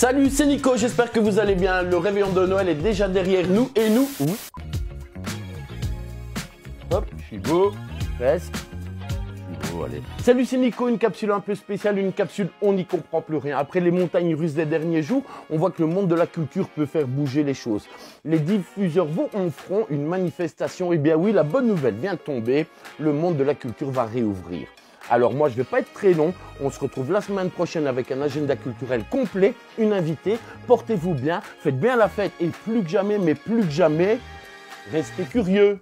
Salut, c'est Nico, j'espère que vous allez bien. Le réveillon de Noël est déjà derrière nous et nous. Hop, je suis beau, presque. Salut, c'est Nico, une capsule un peu spéciale, une capsule on n'y comprend plus rien. Après les montagnes russes des derniers jours, on voit que le monde de la culture peut faire bouger les choses. Les diffuseurs vont en front une manifestation. Eh bien oui, la bonne nouvelle vient de tomber. Le monde de la culture va réouvrir. Alors moi, je vais pas être très long. On se retrouve la semaine prochaine avec un agenda culturel complet, une invitée. Portez-vous bien, faites bien la fête et plus que jamais, mais plus que jamais, restez curieux.